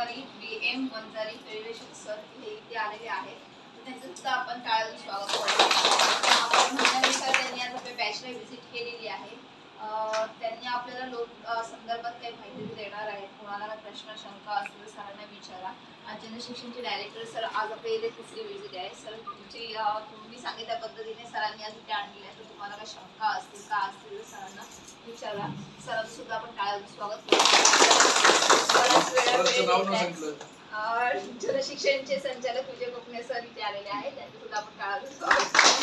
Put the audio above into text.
व्यापारी B M Vanjari federation sir हे इथे आलेले आहेत. त्यांचं सुद्धा आपण टाळायला स्वागत करू त्यांनी आज आपल्या व्हिजिट केलेली आहे. त्यांनी आपल्याला लोक संदर्भात काही माहिती देणार आहेत. कोणाला प्रश्न शंका असेल सरांना विचारा. आणि आज शिक्षणचे डायरेक्टर सर आज आपल्या इथे तिसरी व्हिजिट आहे. सर तुमची तुम्ही सांगितल्या पद्धतीने सरांनी आज इथे आणलेली आहे. तर तुम्हाला काही शंका असतील का असतील सरांना विचारा. सरांचं सुद्धा आपण टाळायला स्वागत करू नाव न सांगितलं. अ, जनशिक्षणचे संचालक विजय कोकणे सर इथे आलेले आहेत. त्यांचं सुद्धा आपण करू